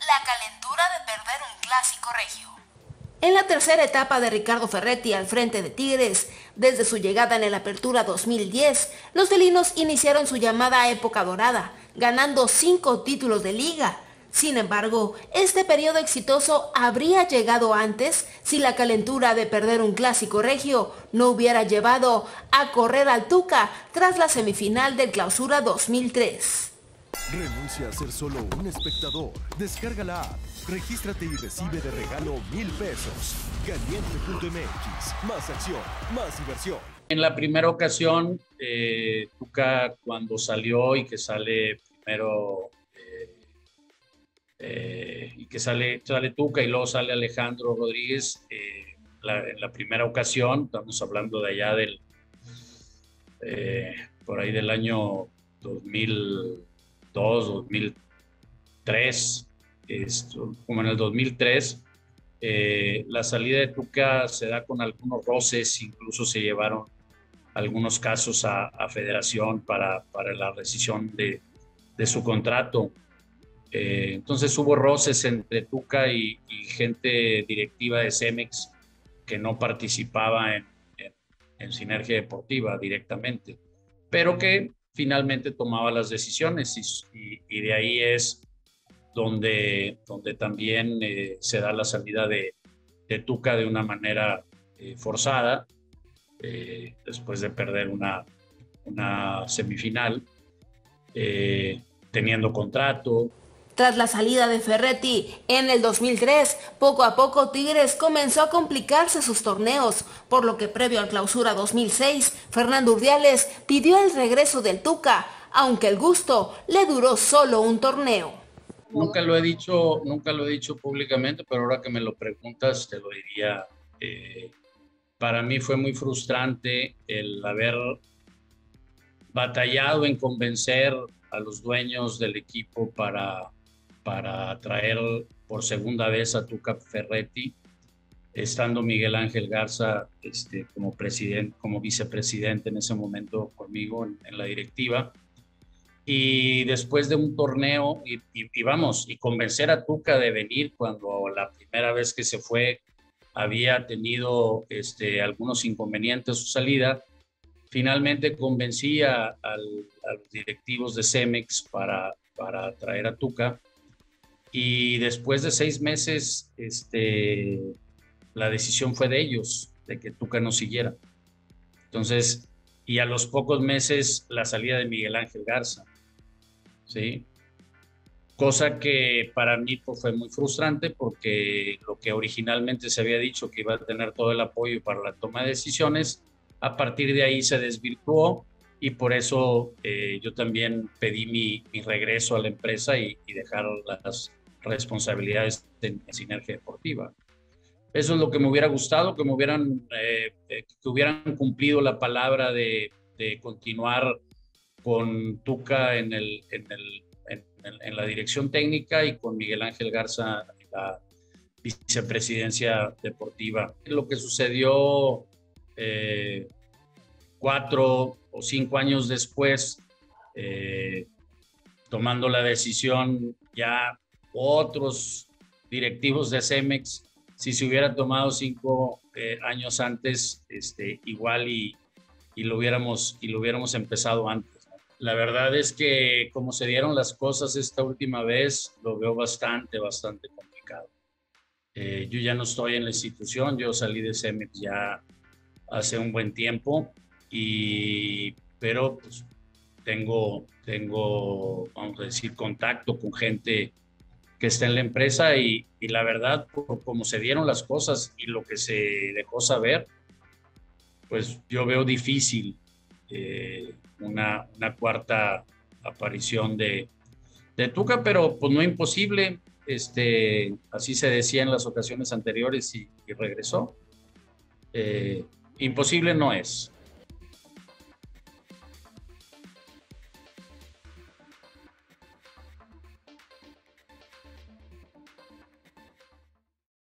la calentura de perder un clásico regio. En la tercera etapa de Ricardo Ferretti al frente de Tigres, desde su llegada en el Apertura 2010, los felinos iniciaron su llamada época dorada, ganando cinco títulos de liga. Sin embargo, este periodo exitoso habría llegado antes si la calentura de perder un clásico regio no hubiera llevado a correr al Tuca tras la semifinal del Clausura 2003. Renuncia a ser solo un espectador. Descarga la app, regístrate y recibe de regalo mil pesos. Caliente.mx, más acción, más diversión. En la primera ocasión, eh, Tuca cuando salió y que sale primero eh, eh, y que sale, sale Tuca y luego sale Alejandro Rodríguez, en la primera ocasión, estamos hablando de allá del, por ahí del año 2000 2003, esto, como en el 2003, eh, la salida de Tuca se da con algunos roces, incluso se llevaron algunos casos a, federación para, la rescisión de, su contrato. Eh, entonces hubo roces entre Tuca y, gente directiva de Cemex que no participaba en Sinergia Deportiva directamente, pero que finalmente tomaba las decisiones y, de ahí es donde, donde también eh, se da la salida de, Tuca de una manera eh, forzada, eh, después de perder una, una semifinal, teniendo contrato, tras la salida de Ferretti en el 2003, poco a poco Tigres comenzó a complicarse sus torneos, por lo que previo al clausura 2006, Fernando Urdiales pidió el regreso del Tuca, aunque el gusto le duró solo un torneo. Nunca lo he dicho, nunca lo he dicho públicamente, pero ahora que me lo preguntas te lo diría. Eh, para mí fue muy frustrante el haber batallado en convencer a los dueños del equipo para para traer por segunda vez a Tuca Ferretti, estando Miguel Ángel Garza este, como, presidente, como vicepresidente en ese momento conmigo en, la directiva. Y después de un torneo, y, vamos, y convencer a Tuca de venir cuando la primera vez que se fue había tenido este, algunos inconvenientes su salida, finalmente convencí a, a los directivos de Cemex para, para traer a Tuca y después de seis meses, este, la decisión fue de ellos, de que Tuca no siguiera. Entonces, y a los pocos meses la salida de Miguel Ángel Garza, ¿sí? Cosa que para mí pues, fue muy frustrante porque lo que originalmente se había dicho que iba a tener todo el apoyo para la toma de decisiones, a partir de ahí se desvirtuó y por eso eh, yo también pedí mi, regreso a la empresa y, y dejar las, responsabilidades en, sinergia deportiva. Eso es lo que me hubiera gustado, que me hubieran, eh, eh, que hubieran cumplido la palabra de, de continuar con Tuca en, el, en, el, en, la dirección técnica y con Miguel Ángel Garza en la vicepresidencia deportiva. Lo que sucedió eh, cuatro o cinco años después, tomando la decisión ya otros directivos de Cemex, si se hubiera tomado cinco eh, años antes, este, igual y, y, lo hubiéramos, y lo hubiéramos empezado antes. La verdad es que como se dieron las cosas esta última vez, lo veo bastante, bastante complicado. Eh, yo ya no estoy en la institución, yo salí de Cemex ya hace un buen tiempo, y, pero pues, tengo, tengo, vamos a decir, contacto con gente que está en la empresa y, la verdad, por cómo se dieron las cosas y lo que se dejó saber, pues yo veo difícil eh, una, una, cuarta aparición de, de, Tuca, pero pues no imposible, este, así se decía en las ocasiones anteriores y, regresó. Eh, imposible no es.